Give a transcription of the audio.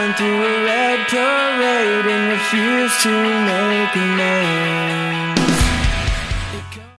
through a red parade and refuse to make a name.